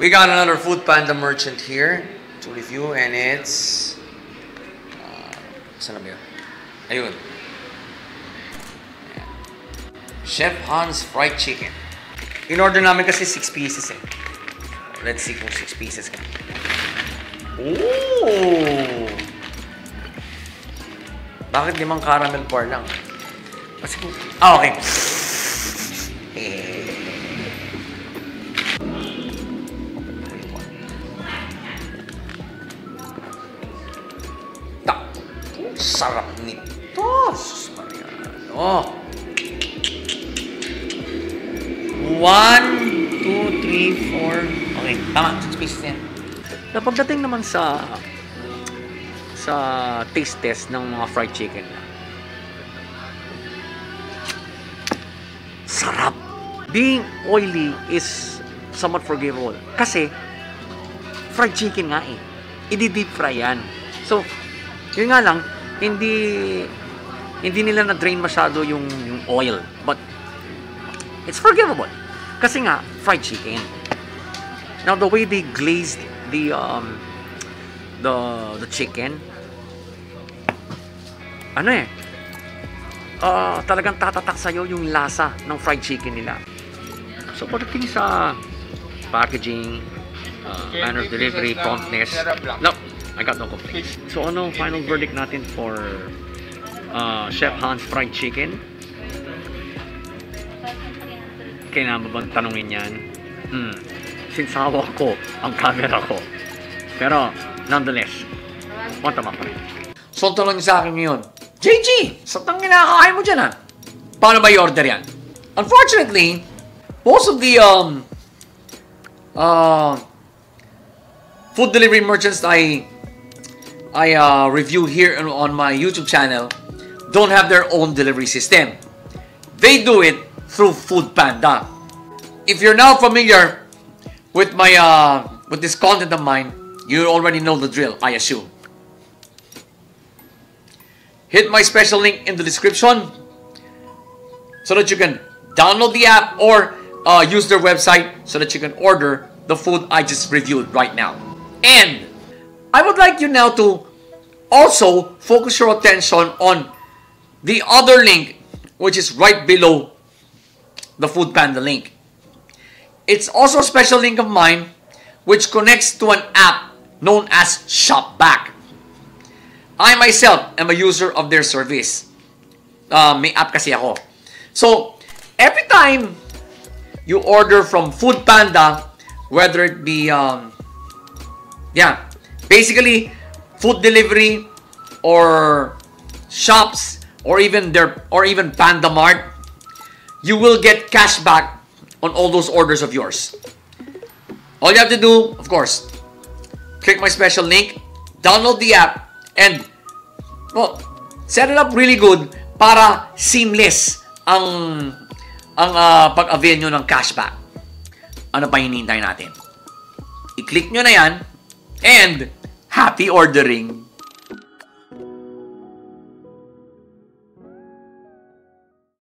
We got another Food Panda merchant here to review and it's... Uh, saan? Ayun. Chef Hans Fried Chicken. In order namin kasi 6 pieces eh. Let's see kung 6 pieces ka. Ooh! Bakit limang caramel bar lang? Kasi kung... Ah, okay. Eh... Sarap nito! Sus Maria. Oh! One, two, three, four. Okay, tama. Six pieces yan. Na pagdating naman sa sa taste test ng mga fried chicken. Sarap. Being oily is somewhat forgivable. Kasi fried chicken nga eh. I-deep fry yan. So, yun nga lang, hindi hindi nila na-drain masyado yung, yung oil. But, it's forgivable. Kasi nga, fried chicken. Now, the way they glazed the um, the the chicken, ano eh, ah, talagang tatatak sa'yo yung lasa ng fried chicken nila. So, pagdating sa packaging, uh, manner of delivery, promptness, no, I got no complaints. So, ano final verdict natin for uh, Chef Hans Fried Chicken? Kailangan ba tanungin yan? Hmm. Since hawak ko ang camera ko. Pero, nonetheless, matama pa rin. So, ang tanong niyo sa akin ngayon, JG, sa tang kinakain mo dyan ha? Paano ba i-order yan? Unfortunately, most of the um, uh, food delivery merchants I I uh, review here on, my YouTube channel don't have their own delivery system. They do it through Food Panda. If you're now familiar with my uh, with this content of mine, you already know the drill, I assume. Hit my special link in the description so that you can download the app or uh, use their website so that you can order the food I just reviewed right now. And I would like you now to also focus your attention on the other link, which is right below the Food Panda link. It's also a special link of mine which connects to an app known as ShopBack. I myself am a user of their service. Uh, may app kasi ako. So, every time you order from Food Panda, whether it be, um, yeah, basically, food delivery or shops or even their or even Panda Mart, you will get cash back on all those orders of yours. All you have to do, of course, click my special link, download the app, and well, set it up really good para seamless ang ang uh, pag-avail nyo ng cashback. Ano pa hinihintay natin? I-click nyo na yan and happy ordering!